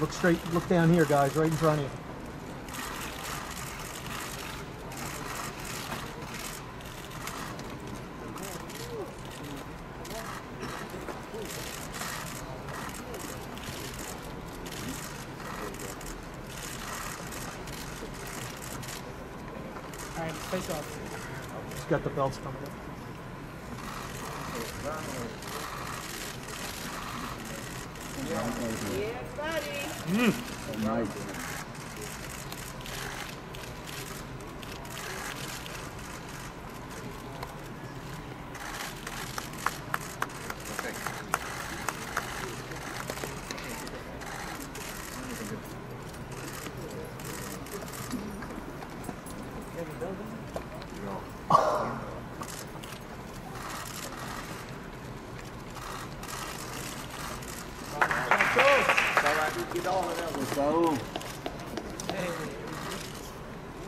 Look straight, look down here, guys, right in front of you. All right, face off. He's got the belts coming up. Mm.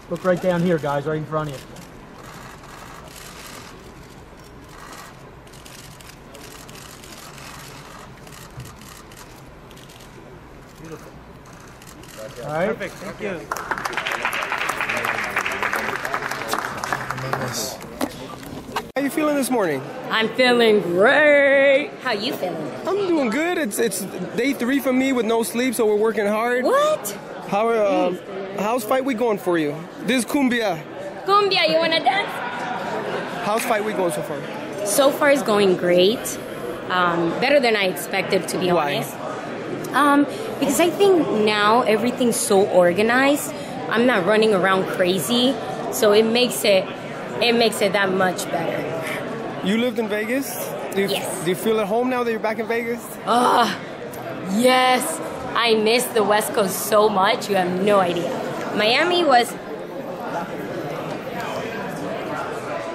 Look right down here, guys, right in front of you. All right. Perfect. Thank you. How are you feeling this morning? I'm feeling great. How you feeling? I'm doing good. It's it's day three for me with no sleep, so we're working hard. What? How um, how's fight week going for you? This is cumbia. Cumbia, you wanna dance? How's fight week going so far? So far, it's going great. Um, better than I expected, to be Why? honest. Um, because I think now everything's so organized. I'm not running around crazy, so it makes it it makes it that much better. You lived in Vegas. Do you, Yes. Do you feel at home now that you're back in Vegas? Ah, yes, I miss the West Coast so much. You have no idea. Miami was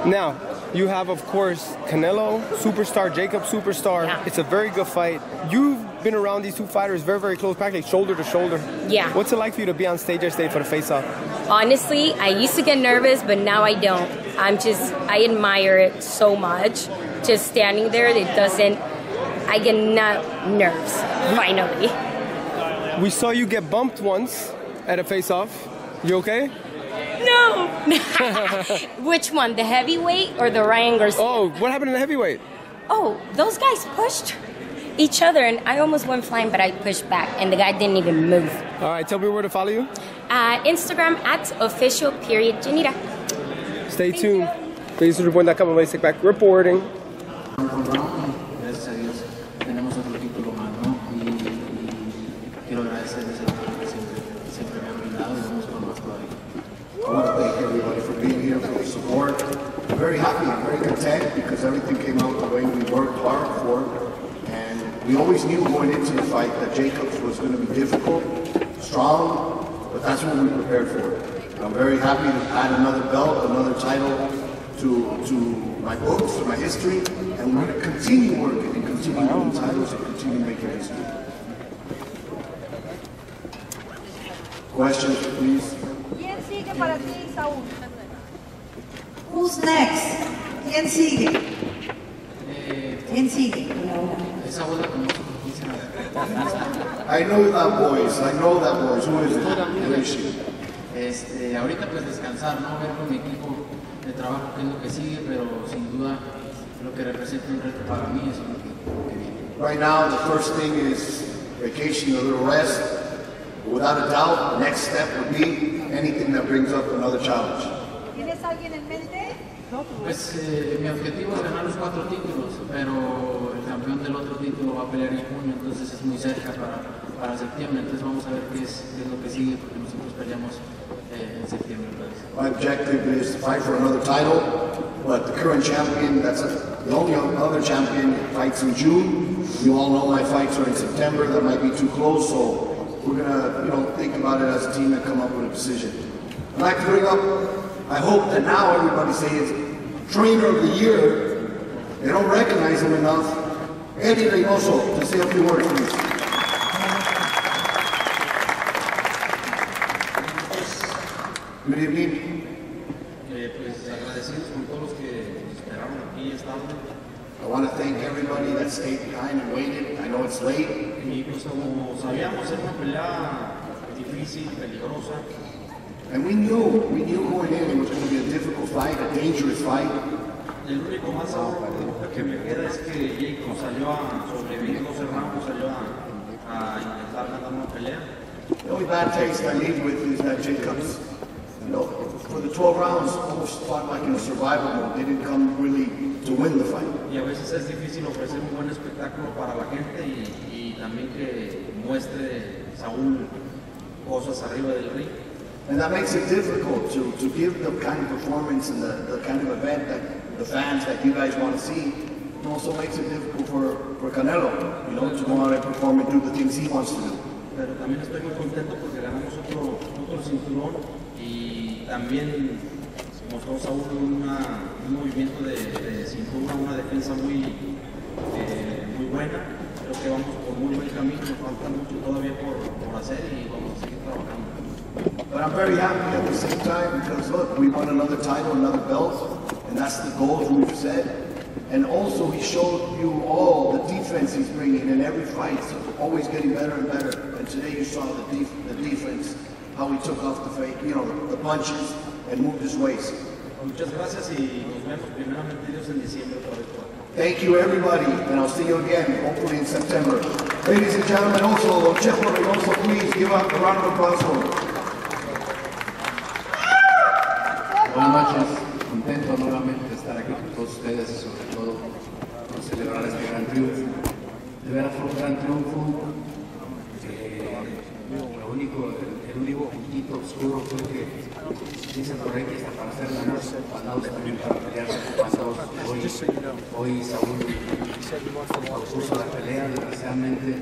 Now you have, of course, Canelo, superstar, Jacob, superstar. Yeah. It's a very good fight. You've been around these two fighters very, very close, practically shoulder to shoulder. Yeah. What's it like for you to be on stage yesterday for the face-off? Honestly, I used to get nervous, but now I don't. I'm just, I admire it so much. Just standing there, it doesn't, I get not nerves, finally. We saw you get bumped once at a face-off. You okay? No! Which one, the heavyweight or the Ryan Garcia? Oh, what happened in the heavyweight? Oh, those guys pushed each other, and I almost went flying, but I pushed back, and the guy didn't even move. All right, tell me where to follow you. Uh, Instagram at official period Janita. Stay tuned. Facebook.com, Basic Back reporting. gracias a Dios tenemos otro título más, ¿no? Y, y quiero agradecerles el apoyo que siempre, siempre me han brindado y vamos por más todavía. I want to thank everybody for being here, for the support. I'm very happy, I'm very content because everything came out the way we worked hard for. And we always knew going into the fight that Jacobs was going to be difficult, strong, but that's what we prepared for. And I'm very happy to add another belt, another title to, to my books, to my history. And we're going to continue working and continue winning titles and continue making history. Questions, please? ¿Quién sigue para ti, Saúl? Who's next? ¿Quién sigue? ¿Quién sigue? Esa bola conozco por 15 años. I know that voice. I know that voice. Who is it? Este, ahorita pues descansar, ¿no? Ver con mi equipo de trabajo qué es lo que sigue, pero sin duda lo que representa un reto para mí es lo que viene. Right now, the first thing is vacation, a little rest. Without a doubt, the next step would be anything that brings up another challenge. ¿Tienes alguien en mente? Pues eh, mi objetivo es ganar los cuatro títulos, pero el campeón del otro título va a pelear en junio, entonces es muy cerca para, para septiembre, entonces vamos a ver qué es, qué es lo que sigue, porque nosotros peleamos eh, en septiembre. My objective is to fight for another title, but the current champion, that's the only other champion, fights in June. You all know my fights are in September. That might be too close, so we're gonna, you know, think about it as a team and come up with a decision. I'd like to bring up. I hope that now everybody says trainer of the year. They don't recognize him enough. Eddie Reynoso, to say a few words, please. Eh, Good evening. pues pues agradecidos con todos los que esperaron aquí esta tarde. I want to thank everybody that stayed behind and waited. I know it's late. Y pues como sabíamos, era una pelea difícil, peligrosa. And we knew, we knew going in it was going to be a difficult fight, a dangerous fight. El único más que me queda es que Jacob salió a sobrevivir 12 rounds, salió a, a intentar ganar una pelea. The only bad taste I leave with is that Jacobs, you know, for the 12 rounds, almost fought like in a survival mode. They didn't come really to win the fight. Y a veces es difícil ofrecer un buen espectáculo para la gente y, y también que muestre Saúl cosas arriba del ring. And that makes it difficult to, to give the kind of performance and the, the kind of event that the fans that you guys want to see. It also makes it difficult for, for Canelo, you know, to go out and perform and do the things he wants to do. Pero también estoy muy contento porque ganamos otro, otro cinturón y también mostró Saúl una- un movimiento de, de cintura, una defensa muy, eh, muy buena. Creo que vamos por muy buen camino, nos falta mucho todavía por, por hacer y vamos a seguir trabajando. But I'm very happy at the same time because look, we won another title, another belt, and that's the goals we've set. And also he showed you all the defense he's bringing in every fight, so always getting better and better. And today you saw the, def- the defense, how he took off the fake, you know, the punches and moved his waist. Muchas gracias y nos vemos primeramente Dios en diciembre otra vez. Thank you everybody, and I'll see you again, hopefully in September. Ladies and gentlemen, also, Chepo Reynoso, please give up a round of applause for him. Buenas noches, contento nuevamente de estar aquí con todos ustedes y sobre todo por celebrar este gran triunfo. De veras fue un gran triunfo. Eh, lo único, el, único puntito oscuro fue que dicen por ahí que hasta para la noche mandados también para mandados. Hoy, hoy Saúl puso la pelea, desgraciadamente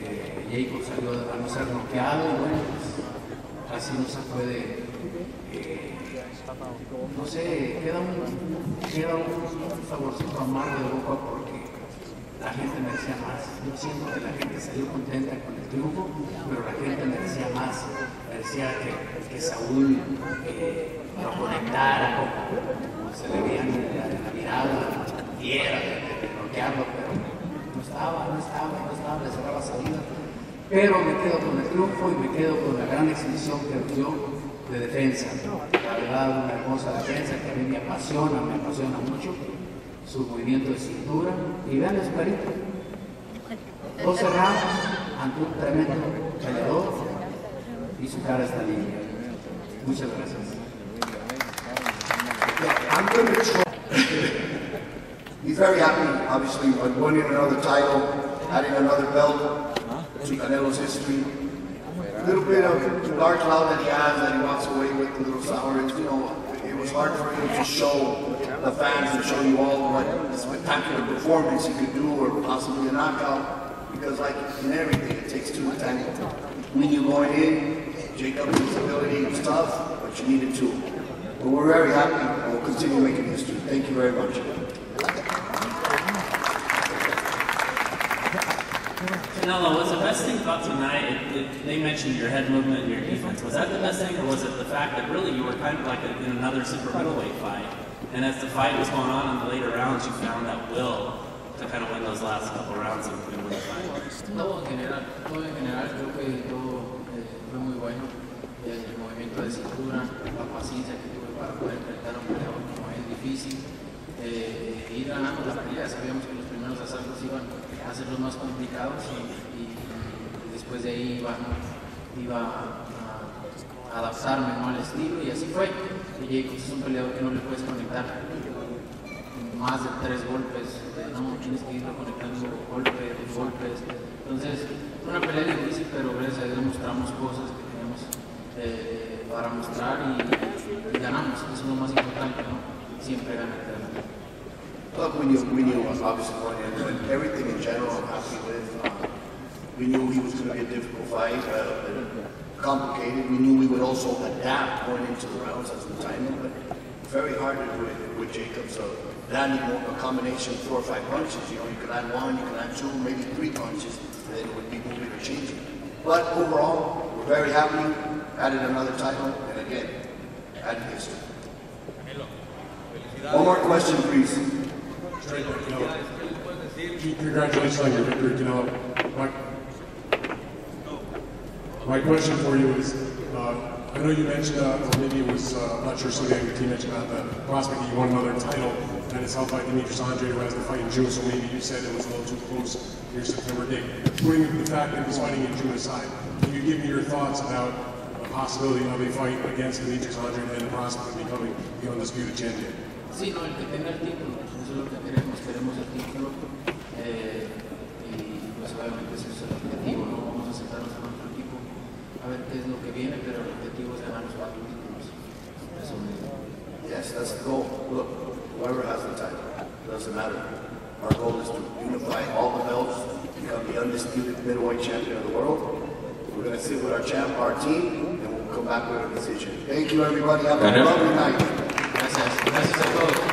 eh, Jacob salió a no ser noqueado bueno, pues casi no se puede no sé, queda un, queda un saborcito amargo de boca porque la gente merecía más. Yo siento que la gente salió contenta con el triunfo, pero la gente merecía más. Merecía que, que Saúl eh, lo conectara, como, se le veía en la, en la mirada, diera bloquearlo, pero no estaba, no estaba, no estaba, le cerraba salida. Pero me quedo con el triunfo y me quedo con la gran exhibición que dio de defensa. La verdad, una hermosa defensa que a mí me apasiona, me apasiona mucho. Su movimiento de cintura. Y vean el esperito. 12 rounds ante tremendo peleador y su cara está limpia. Muchas gracias. He's very happy, obviously, with winning another title, adding another belt to Canelo's history. Little bit of the dark cloud that he has that he walks away with, a little sour. It's, you know, it was hard for him to show the fans and show you all what spectacular performance he could do, or possibly a knockout. Because, like in everything, it takes two to tango. When you're going in, Jacob's ability was tough, but you needed two. But we're very happy, we'll continue making history. Thank you very much. Canelo, was the best thing about tonight, it, it, they mentioned your head movement and your defense. Was that the best thing, or was it the fact that really you were kind of like a, in another super middleweight fight? And as the fight was going on in the later rounds, you found that will to kind of win those last couple rounds and win the fight. Todo en general, todo en general creo que todo eh, fue muy bueno. El movimiento de cintura, la paciencia que tuve para poder enfrentar a un peleador como él, difícil. Eh, ir ganando la pelea, sabíamos que los primeros asaltos iban a ser los más complicados y, después de ahí iba, a, adaptarme ¿no? al estilo y así fue. Y Jacobs es un peleador que no le puedes conectar más de tres golpes, no, tienes que irlo conectando golpe, dos golpes. Entonces, fue una pelea difícil, pero gracias a Dios mostramos cosas que teníamos eh, para mostrar y, ganamos, eso es lo más importante, ¿no? Siempre gana el que gana. Look, we knew, we knew obviously going in, but everything in general I'm happy with. Uh, we knew he was going to be a difficult fight, uh, complicated. We knew we would also adapt going into the rounds as the timing, but very hard to do it with Jacob. So landing a combination of four or five punches, you know, you could land one, you could land two, maybe three punches, and then it would be moving or changing. But overall, we're very happy. Added another title, and again, added history. One more question, please. Congratulations on your victory, Canelo. My, my question for you is, uh, I know you mentioned, uh, or maybe it was, uh, I'm not sure, somebody on your team mentioned about the prospect that you won another title, and it's held by Demetrius Andrade, who has the fight in June, so maybe you said it was a little too close to your September date. Putting the fact that he's fighting in June aside, can you give me your thoughts about the possibility of a fight against Demetrius Andrade and the prospect of becoming the undisputed champion? Sí, no, el que tenga el título, eso es lo que queremos, queremos el título eh, y pues obviamente ese es el objetivo, ¿no? Vamos a sentarnos con nuestro equipo a ver qué es lo que viene, pero el objetivo es ganar los cuatro títulos. Eso mismo. Yes, that's the goal. Look, whoever has the title, doesn't matter. Our goal is to unify all the belts, become the undisputed middleweight champion of the world. We're going to sit with our champ, our team, and we'll come back with a decision. Thank you, everybody. Have a lovely night. Gracias, gracias a todos.